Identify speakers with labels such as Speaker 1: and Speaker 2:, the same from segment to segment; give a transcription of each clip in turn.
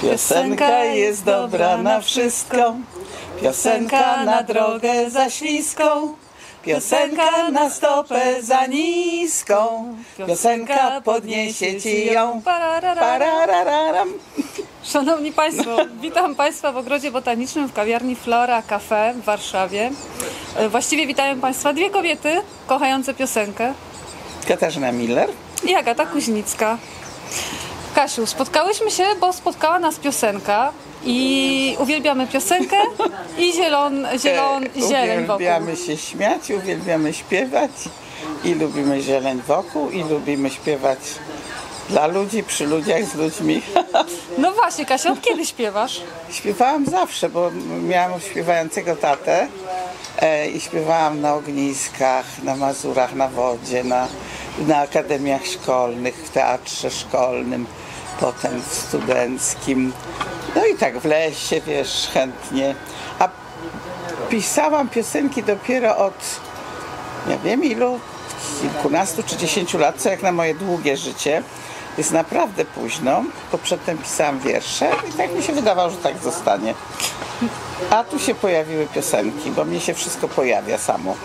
Speaker 1: Piosenka jest dobra na wszystko. Piosenka na drogę za śliską. Piosenka na stopę za niską. Piosenka podniesie ci ją.
Speaker 2: Pararara.
Speaker 1: Pararararam.
Speaker 2: Szanowni Państwo, witam Państwa w Ogrodzie Botanicznym w kawiarni Flora Cafe w Warszawie. E, Właściwie witają Państwa dwie kobiety kochające piosenkę
Speaker 1: Katarzyna Miller.
Speaker 2: i Agata Kuźnicka. Kasiu, spotkałyśmy się, bo spotkała nas piosenka i uwielbiamy piosenkę i zielon, zielon,
Speaker 1: E,
Speaker 2: zieleń wokół.
Speaker 1: Uwielbiamy się śmiać, uwielbiamy śpiewać i lubimy zieleń wokół i lubimy śpiewać dla ludzi, przy ludziach, z ludźmi.
Speaker 2: No właśnie, Kasia, od kiedy śpiewasz?
Speaker 1: Śpiewałam zawsze, bo miałam śpiewającego tatę e, i śpiewałam na ogniskach, na Mazurach, na wodzie, na, na akademiach szkolnych, w teatrze szkolnym, potem w studenckim. No i tak w lesie, wiesz, chętnie. A pisałam piosenki dopiero od nie wiem ilu, kilkunastu czy dziesięciu lat, co jak na moje długie życie. Jest naprawdę późno, bo przedtem pisałam wiersze i tak mi się wydawało, że tak zostanie. A tu się pojawiły piosenki, bo mnie się wszystko pojawia samo.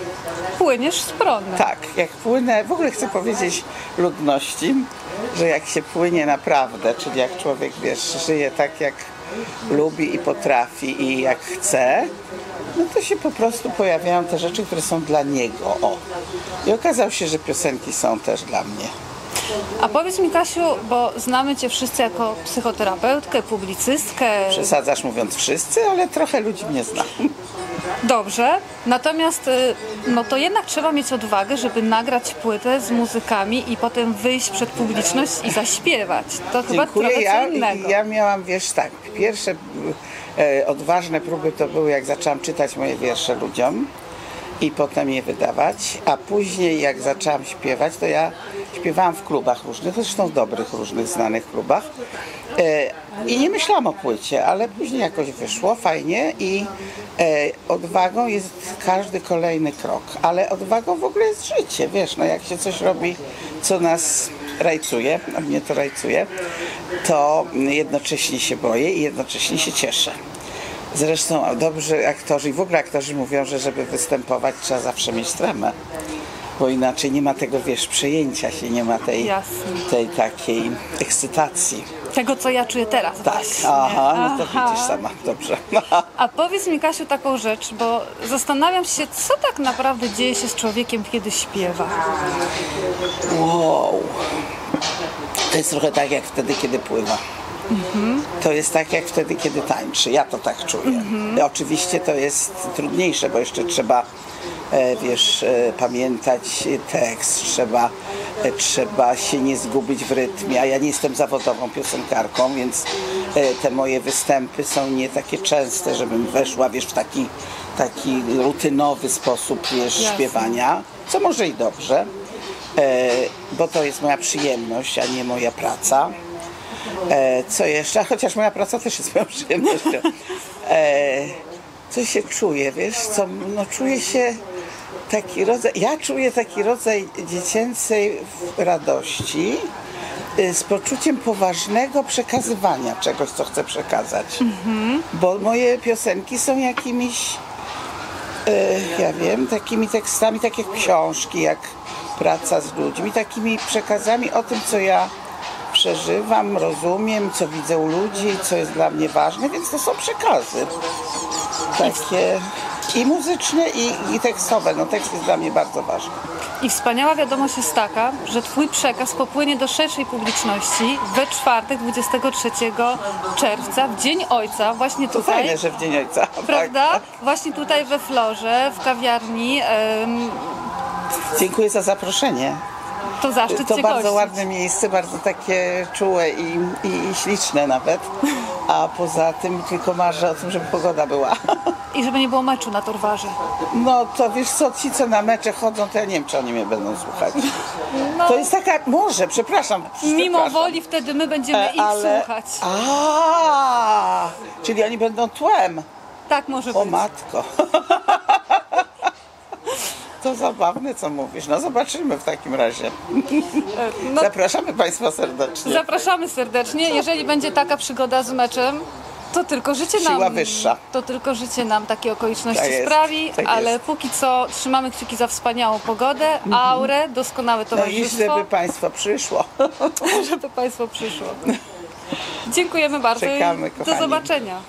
Speaker 2: Płyniesz z prądem.
Speaker 1: Tak, jak płynę, w ogóle chcę powiedzieć ludności, że jak się płynie naprawdę, czyli jak człowiek, wiesz, żyje tak jak lubi i potrafi i jak chce, no to się po prostu pojawiają te rzeczy, które są dla niego. O. I okazało się, że piosenki są też dla mnie.
Speaker 2: A powiedz mi, Kasiu, bo znamy Cię wszyscy jako psychoterapeutkę, publicystkę.
Speaker 1: Przesadzasz mówiąc wszyscy, ale trochę ludzi mnie zna.
Speaker 2: Dobrze, natomiast y, no to jednak trzeba mieć odwagę, żeby nagrać płytę z muzykami i potem wyjść przed publiczność i zaśpiewać. To chyba
Speaker 1: Dziękuję.
Speaker 2: trochę
Speaker 1: Ja,
Speaker 2: co innego.
Speaker 1: ja miałam, wiesz, tak, pierwsze e, odważne próby to były, jak zaczęłam czytać moje wiersze ludziom i potem je wydawać, a później jak zaczęłam śpiewać, to ja śpiewałam w klubach różnych, zresztą w dobrych, różnych, znanych klubach e, i nie myślałam o płycie, ale później jakoś wyszło fajnie i e, odwagą jest każdy kolejny krok, ale odwagą w ogóle jest życie, wiesz, no jak się coś robi, co nas rajcuje, a mnie to rajcuje, to jednocześnie się boję i jednocześnie się cieszę. Zresztą dobrzy aktorzy i w ogóle aktorzy mówią, że żeby występować trzeba zawsze mieć tremę. Bo inaczej nie ma tego, wiesz, przejęcia się, nie ma tej,
Speaker 2: Jasne.
Speaker 1: tej takiej ekscytacji.
Speaker 2: Tego, co ja czuję teraz
Speaker 1: Tak,
Speaker 2: właśnie.
Speaker 1: aha, no to
Speaker 2: Aha.
Speaker 1: widzisz sama, dobrze.
Speaker 2: A powiedz mi, Kasiu, taką rzecz, bo zastanawiam się, co tak naprawdę dzieje się z człowiekiem, kiedy śpiewa.
Speaker 1: Wow. To jest trochę tak jak wtedy, kiedy pływa. To jest tak jak wtedy, kiedy tańczy. Ja to tak czuję. Oczywiście to jest trudniejsze, bo jeszcze trzeba e, wiesz, e, pamiętać tekst, trzeba, e, trzeba się nie zgubić w rytmie, a ja nie jestem zawodową piosenkarką, więc te moje występy są nie takie częste, żebym weszła, wiesz, w taki, taki rutynowy sposób, wiesz,
Speaker 2: Jasne.
Speaker 1: śpiewania, co może i dobrze, bo to jest moja przyjemność, a nie moja praca. E, co jeszcze? Chociaż moja praca też jest moją przyjemnością. E, co się czuje, wiesz? Co, no czuję się taki rodzaj, ja czuję taki rodzaj dziecięcej radości y, z poczuciem poważnego przekazywania czegoś, co chcę przekazać. Bo moje piosenki są jakimiś e, ja wiem, takimi tekstami, tak jak książki, jak praca z ludźmi, takimi przekazami o tym, co ja przeżywam, rozumiem, co widzę u ludzi, co jest dla mnie ważne, więc to są przekazy. Takie i muzyczne, i, i tekstowe. No tekst jest dla mnie bardzo ważny.
Speaker 2: I wspaniała wiadomość jest taka, że Twój przekaz popłynie do szerszej publiczności we czwartek 23 czerwca, w Dzień Ojca, właśnie
Speaker 1: To
Speaker 2: tutaj.
Speaker 1: fajne, że w Dzień Ojca.
Speaker 2: Prawda?
Speaker 1: Tak.
Speaker 2: Właśnie tutaj we Florze, w kawiarni. em,
Speaker 1: Dziękuję za zaproszenie.
Speaker 2: To zaszczyt
Speaker 1: To bardzo
Speaker 2: gościć.
Speaker 1: ładne miejsce, bardzo takie czułe i, i, i śliczne nawet. A poza tym tylko marzę o tym, żeby pogoda była.
Speaker 2: I żeby nie było meczu na Torwarze.
Speaker 1: No to wiesz co, ci co na mecze chodzą, to ja nie wiem, czy oni mnie będą słuchać.
Speaker 2: No,
Speaker 1: To jest taka, może, przepraszam.
Speaker 2: mimo
Speaker 1: przepraszam.
Speaker 2: woli wtedy my będziemy
Speaker 1: E,
Speaker 2: ich
Speaker 1: ale-
Speaker 2: słuchać.
Speaker 1: A, czyli oni będą tłem.
Speaker 2: Tak może
Speaker 1: O
Speaker 2: być.
Speaker 1: matko. To zabawne, co mówisz. No zobaczymy w takim razie.
Speaker 2: No,
Speaker 1: Zapraszamy Państwa serdecznie.
Speaker 2: zapraszamy serdecznie. Jeżeli będzie taka przygoda z meczem, to tylko życie nam.
Speaker 1: Siła wyższa.
Speaker 2: To tylko życie nam takie okoliczności
Speaker 1: Tak jest,
Speaker 2: sprawi,
Speaker 1: tak
Speaker 2: ale
Speaker 1: jest.
Speaker 2: póki co trzymamy kciuki za wspaniałą pogodę, aurę, doskonałe
Speaker 1: No i
Speaker 2: towarzystwo,
Speaker 1: żeby Państwo przyszło.
Speaker 2: żeby Państwo przyszło. Dziękujemy bardzo
Speaker 1: Czekamy,
Speaker 2: i do
Speaker 1: kochani.
Speaker 2: zobaczenia.